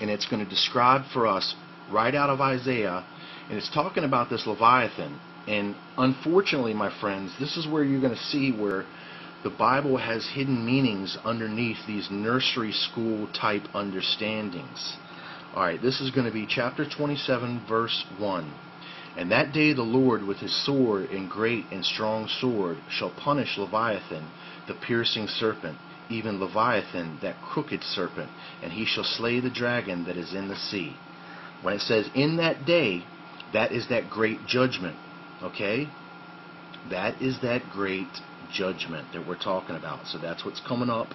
and it's going to describe for us right out of Isaiah, and it's talking about this Leviathan. And unfortunately, my friends, this is where you're going to see where the Bible has hidden meanings underneath these nursery school type understandings. All right, this is going to be chapter 27, verse 1. And that day the Lord with his sword and great and strong sword shall punish Leviathan, the piercing serpent, even Leviathan, that crooked serpent, and he shall slay the dragon that is in the sea. When it says in that day, that is that great judgment. Okay? That is that great judgment that we're talking about. So that's what's coming up.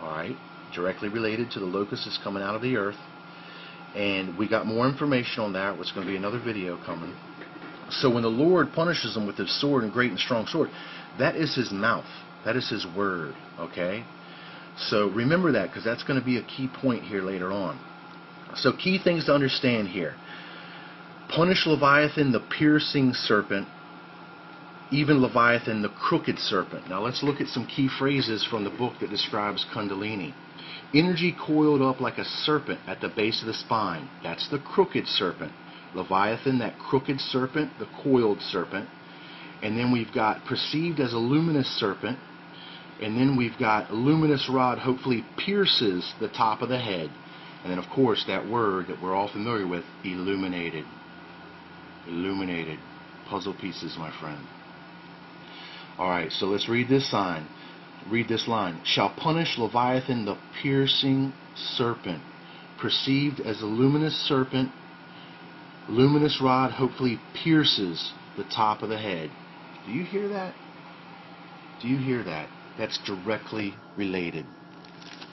Alright? Directly related to the locusts coming out of the earth. And we got more information on that. It's going to be another video coming. So when the Lord punishes them with his sword and great and strong sword, that is his mouth. That is his word. Okay? So remember that because that's going to be a key point here later on. So key things to understand here. Punish Leviathan the piercing serpent, even Leviathan the crooked serpent. Now let's look at some key phrases from the book that describes Kundalini. Energy coiled up like a serpent at the base of the spine. That's the crooked serpent. Leviathan, that crooked serpent, the coiled serpent. And then we've got perceived as a luminous serpent. And then we've got luminous rod hopefully pierces the top of the head. And then, of course, that word that we're all familiar with, illuminated. Illuminated. Puzzle pieces, my friend. Alright, so let's read this sign. Read this line. Shall punish Leviathan the piercing serpent, perceived as a luminous serpent, luminous rod hopefully pierces the top of the head. Do you hear that? Do you hear that? That's directly related.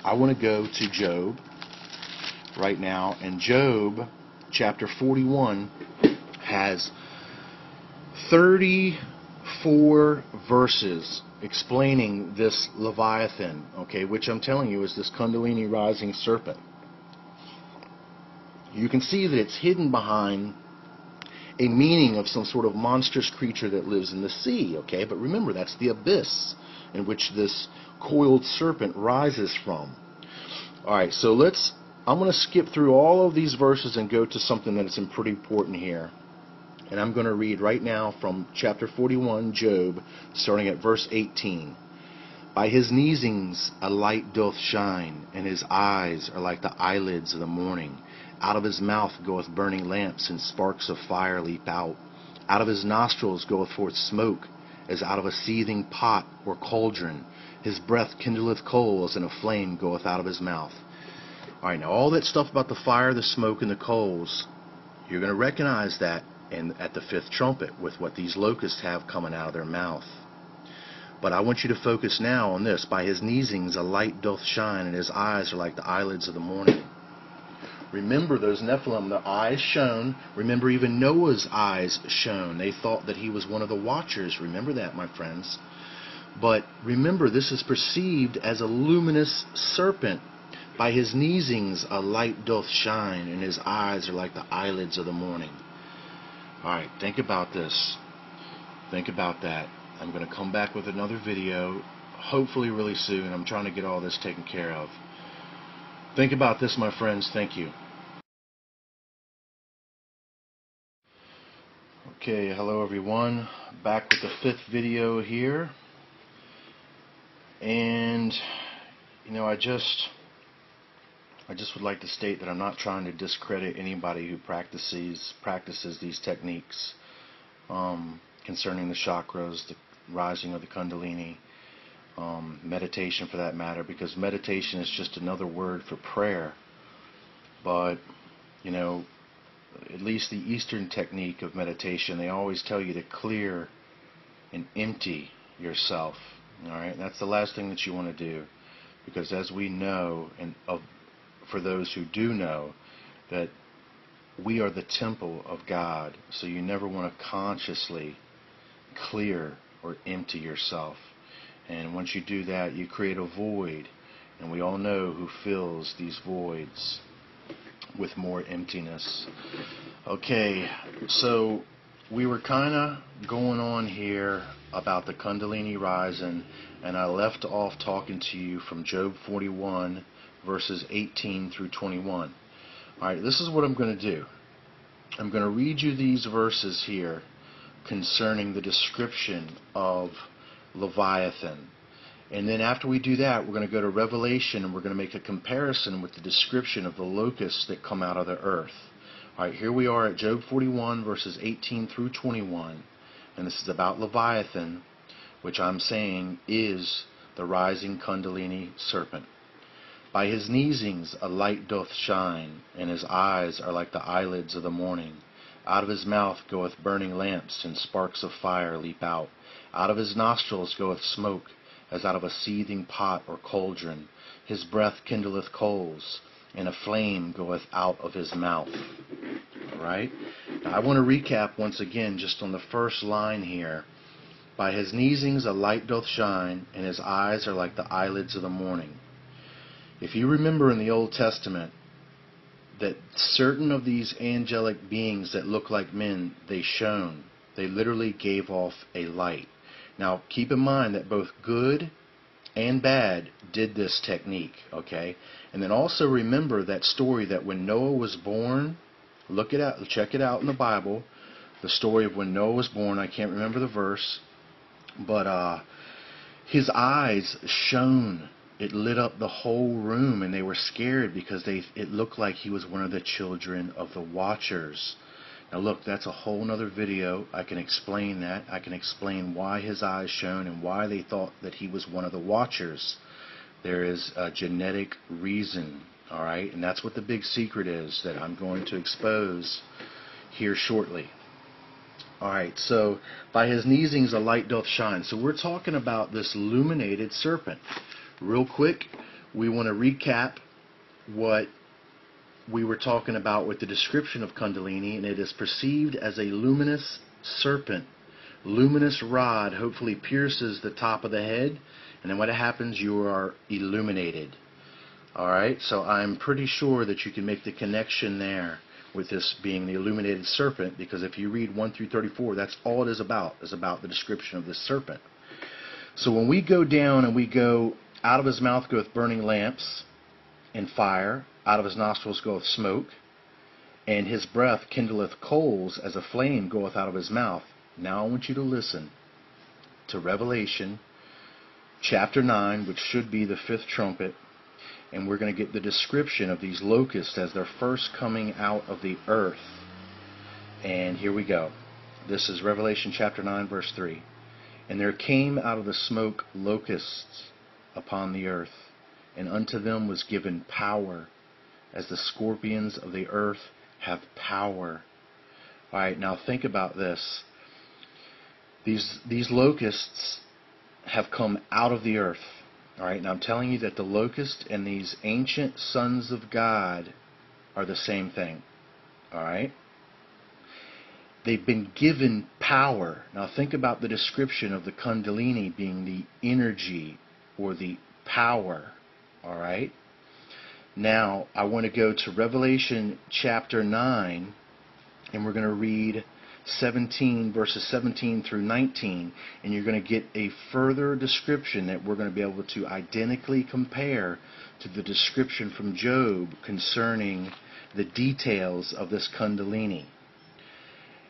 I want to go to Job right now, and Job chapter 41 has 34 verses explaining this Leviathan, okay, which I'm telling you is this Kundalini rising serpent. You can see that it's hidden behind a meaning of some sort of monstrous creature that lives in the sea, okay? But remember, that's the abyss in which this coiled serpent rises from. All right, so let's I'm going to skip through all of these verses and go to something that is pretty important here. And I'm going to read right now from chapter 41, Job, starting at verse 18. By his neesings a light doth shine, and his eyes are like the eyelids of the morning. Out of his mouth goeth burning lamps, and sparks of fire leap out. Out of his nostrils goeth forth smoke, as out of a seething pot or cauldron. His breath kindleth coals, and a flame goeth out of his mouth. All right, now all that stuff about the fire, the smoke, and the coals, you're going to recognize that in, at the fifth trumpet with what these locusts have coming out of their mouth. But I want you to focus now on this. By his neesings a light doth shine, and his eyes are like the eyelids of the morning. Remember those Nephilim, their eyes shone. Remember even Noah's eyes shone. They thought that he was one of the watchers. Remember that, my friends. But remember, this is perceived as a luminous serpent by his neesings a light doth shine, and his eyes are like the eyelids of the morning. Alright, think about this. Think about that. I'm going to come back with another video, hopefully really soon. I'm trying to get all this taken care of. Think about this, my friends. Thank you. Okay, hello everyone. Back with the fifth video here. And, you know, I just I just would like to state that I'm not trying to discredit anybody who practices practices these techniques um, concerning the chakras, the rising of the Kundalini, um, meditation for that matter, because meditation is just another word for prayer. But you know, at least the Eastern technique of meditation, they always tell you to clear and empty yourself. All right, that's the last thing that you want to do, because as we know, and of for those who do know that we are the temple of God. So you never want to consciously clear or empty yourself. And once you do that, you create a void. And we all know who fills these voids with more emptiness. Okay, so we were kind of going on here about the Kundalini rising, and I left off talking to you from Job 41 verses 18 through 21. Alright, this is what I'm going to do. I'm going to read you these verses here concerning the description of Leviathan. And then after we do that, we're going to go to Revelation and we're going to make a comparison with the description of the locusts that come out of the earth. Alright, here we are at Job 41, verses 18 through 21. And this is about Leviathan, which I'm saying is the rising Kundalini serpent. By his neesings a light doth shine, and his eyes are like the eyelids of the morning. Out of his mouth goeth burning lamps, and sparks of fire leap out. Out of his nostrils goeth smoke, as out of a seething pot or cauldron. His breath kindleth coals, and a flame goeth out of his mouth. All right? Now, I want to recap once again just on the first line here. By his neesings a light doth shine, and his eyes are like the eyelids of the morning. If you remember in the Old Testament that certain of these angelic beings that look like men, they shone. They literally gave off a light. Now, keep in mind that both good and bad did this technique, okay? And then also remember that story that when Noah was born, look it out, check it out in the Bible, the story of when Noah was born, I can't remember the verse, but uh, his eyes shone. It lit up the whole room, and they were scared because they it looked like he was one of the children of the Watchers. Now look, that's a whole nother video. I can explain that. I can explain why his eyes shone and why they thought that he was one of the Watchers. There is a genetic reason, all right, and that's what the big secret is that I'm going to expose here shortly. All right, so by his neesings a light doth shine. So we're talking about this illuminated serpent. Real quick, we want to recap what we were talking about with the description of Kundalini, and it is perceived as a luminous serpent. Luminous rod hopefully pierces the top of the head, and then what happens, you are illuminated. Alright, so I'm pretty sure that you can make the connection there with this being the illuminated serpent because if you read 1 through 34 that's all it is about is about the description of this serpent so when we go down and we go out of his mouth goeth burning lamps and fire out of his nostrils goeth smoke and his breath kindleth coals as a flame goeth out of his mouth now I want you to listen to Revelation chapter 9 which should be the fifth trumpet and we're going to get the description of these locusts as they're first coming out of the earth. And here we go. This is Revelation chapter 9, verse 3. And there came out of the smoke locusts upon the earth, and unto them was given power, as the scorpions of the earth have power. All right, now think about this. These, these locusts have come out of the earth all right, now I'm telling you that the locust and these ancient sons of God are the same thing. All right? They've been given power. Now think about the description of the Kundalini being the energy or the power. All right? Now I want to go to Revelation chapter 9 and we're going to read 17, verses 17 through 19, and you're going to get a further description that we're going to be able to identically compare to the description from Job concerning the details of this Kundalini.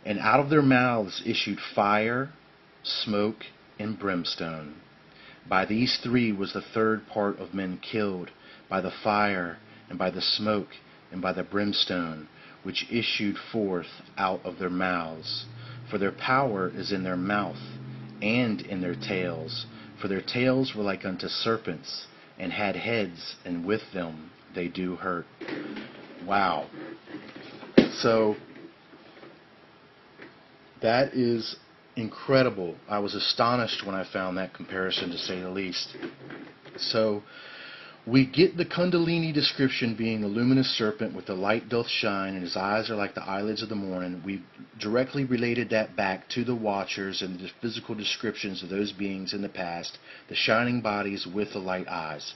And out of their mouths issued fire, smoke, and brimstone. By these three was the third part of men killed, by the fire, and by the smoke, and by the brimstone which issued forth out of their mouths. For their power is in their mouth and in their tails. For their tails were like unto serpents, and had heads, and with them they do hurt. Wow. So, that is incredible. I was astonished when I found that comparison, to say the least. So, we get the Kundalini description being the luminous serpent with the light doth shine, and his eyes are like the eyelids of the morning. We directly related that back to the watchers and the physical descriptions of those beings in the past, the shining bodies with the light eyes.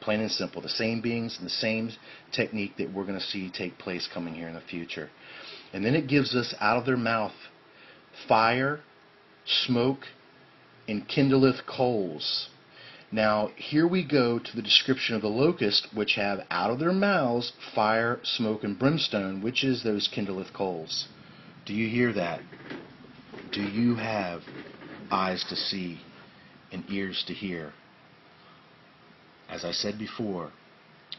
Plain and simple, the same beings and the same technique that we're going to see take place coming here in the future. And then it gives us out of their mouth fire, smoke, and kindleth coals. Now, here we go to the description of the locust, which have out of their mouths fire, smoke, and brimstone, which is those kindleth coals. Do you hear that? Do you have eyes to see and ears to hear? As I said before,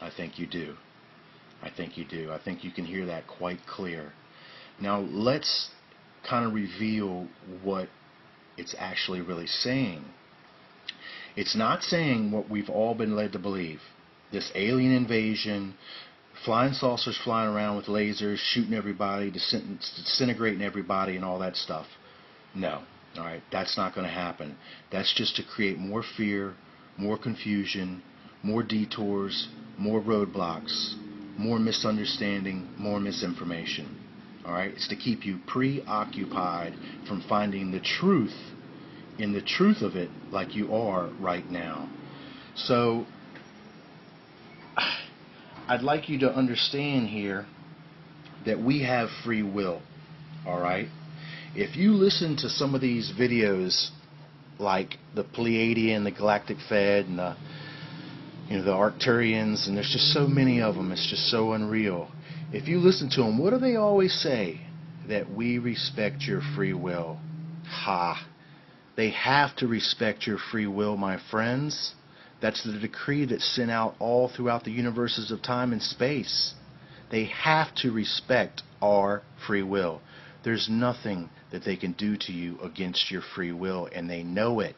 I think you do. I think you do. I think you can hear that quite clear. Now, let's kind of reveal what it's actually really saying. It's not saying what we've all been led to believe. This alien invasion, flying saucers flying around with lasers, shooting everybody, disintegrating everybody, and all that stuff. No. All right, that's not going to happen. That's just to create more fear, more confusion, more detours, more roadblocks, more misunderstanding, more misinformation. All right, it's to keep you preoccupied from finding the truth in the truth of it like you are right now. So I'd like you to understand here that we have free will. All right? If you listen to some of these videos like the Pleiadian, the Galactic Fed, and the you know the Arcturians, and there's just so many of them. It's just so unreal. If you listen to them, what do they always say? That we respect your free will. Ha! They have to respect your free will, my friends. That's the decree that's sent out all throughout the universes of time and space. They have to respect our free will. There's nothing that they can do to you against your free will, and they know it.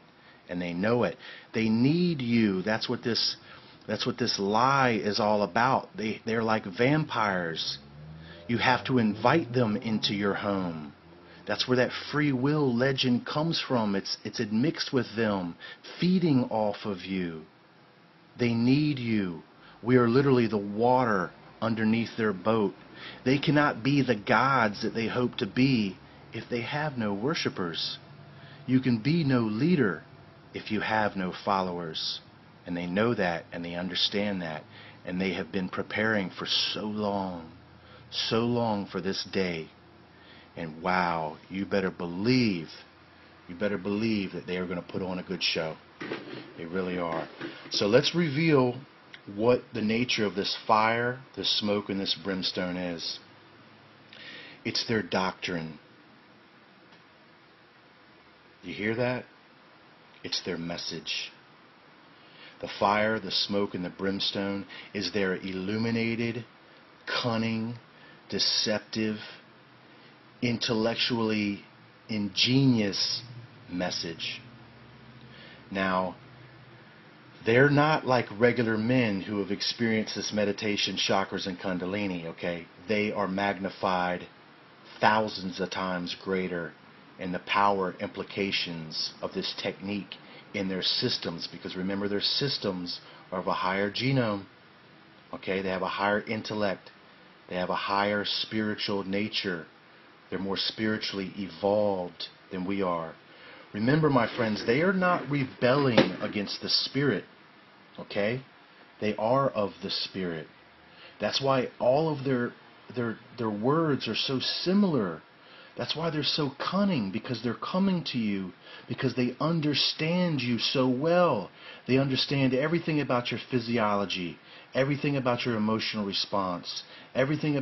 And they know it. They need you. That's what this that's what this lie is all about. They, they're like vampires. You have to invite them into your home. That's where that free will legend comes from. It's, it's admixed with them, feeding off of you. They need you. We are literally the water underneath their boat. They cannot be the gods that they hope to be if they have no worshippers. You can be no leader if you have no followers. And they know that and they understand that. And they have been preparing for so long, so long for this day. And wow, you better believe, you better believe that they are going to put on a good show. They really are. So let's reveal what the nature of this fire, this smoke, and this brimstone is. It's their doctrine. You hear that? It's their message. The fire, the smoke, and the brimstone is their illuminated, cunning, deceptive, intellectually ingenious message. Now, they're not like regular men who have experienced this meditation, chakras, and kundalini, okay? They are magnified thousands of times greater in the power implications of this technique in their systems because remember their systems are of a higher genome okay? They have a higher intellect. They have a higher spiritual nature. They're more spiritually evolved than we are. Remember my friends they are not rebelling against the spirit okay? They are of the spirit. That's why all of their their their words are so similar that's why they're so cunning, because they're coming to you, because they understand you so well. They understand everything about your physiology, everything about your emotional response, everything